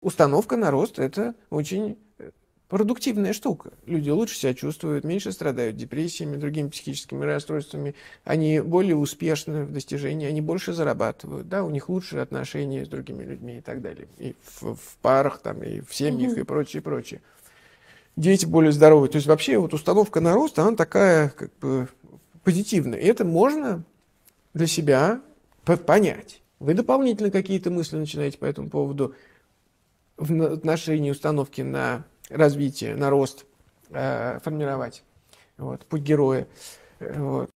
установка на рост – это очень э, продуктивная штука. Люди лучше себя чувствуют, меньше страдают депрессиями, другими психическими расстройствами. Они более успешны в достижении, они больше зарабатывают, да, у них лучшие отношения с другими людьми и так далее. И в, в парах, там, и в семьях, mm-hmm. и прочее, прочее. Дети более здоровые. То есть вообще вот установка на рост, она такая как бы позитивная. И это можно для себя понять. Вы дополнительно какие-то мысли начинаете по этому поводу в отношении установки на развитие, на рост э, формировать. Вот, путь героя. Вот.